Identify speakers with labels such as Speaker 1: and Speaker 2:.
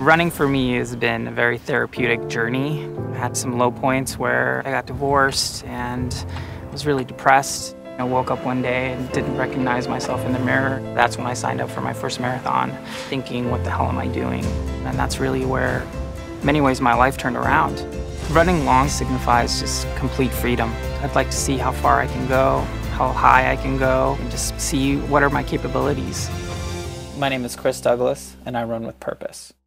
Speaker 1: Running for me has been a very therapeutic journey. I had some low points where I got divorced and was really depressed. I woke up one day and didn't recognize myself in the mirror. That's when I signed up for my first marathon, thinking, what the hell am I doing? And that's really where, many ways, my life turned around. Running long signifies just complete freedom. I'd like to see how far I can go, how high I can go, and just see what are my capabilities.
Speaker 2: My name is Chris Douglas, and I run with purpose.